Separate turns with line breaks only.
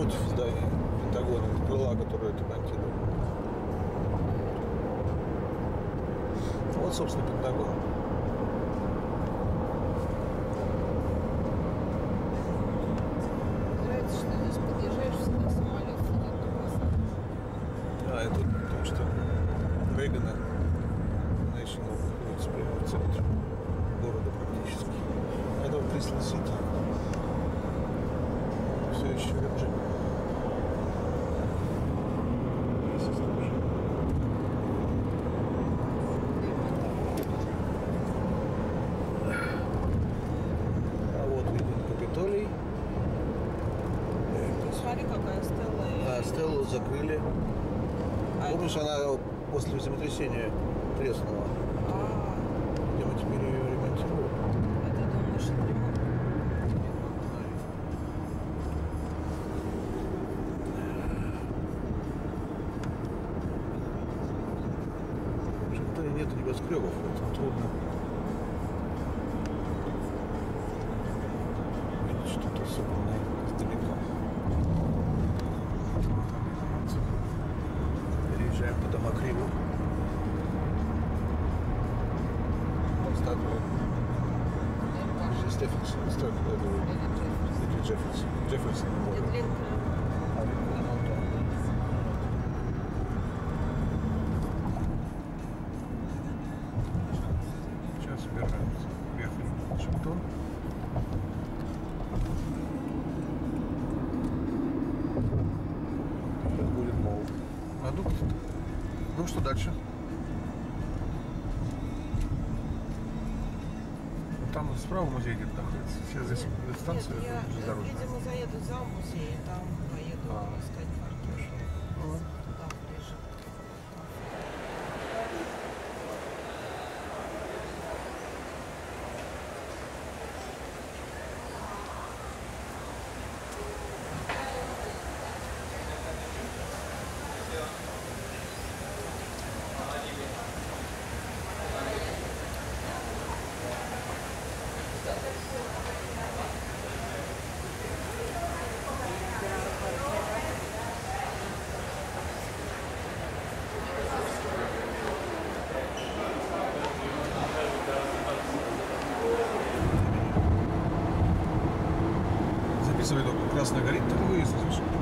вот...
Напротив здания Пентагона, крыла, которое это монтировало. Вот, собственно, Пентагон.
Нравится, что здесь подъезжаешь, всегда самолет сидит на посадке.
А, это потому что Рейгана National находится прямо в центре города практически. Это в Кристал Сити. Все еще. А закрыли.
А,
Помнишь, она после землетрясения треснула.
а,
Видимо, теперь ее ремонтируют.
а ты думаешь, ремонт?
В Шахтаре нет небоскребов, поэтому трудно что-то особенное издалека. По Домокриву. Вот статуя
Airbus.
Стефенсона, статуя
Или Jefferson.
или Джефферсон. Джефферсон. А, Линкольн, да. Сейчас собираемся ехать в Вашингтон. Сейчас будет мол. Продукт. Ну что дальше? Вот Там справа музей где-то находится. Сейчас здесь станция
Нет, я,
железнодорожная.
видимо, заеду за музей, и там поеду
А.
искать паркиш.
Записывай только красный горит, выезд, слышишь?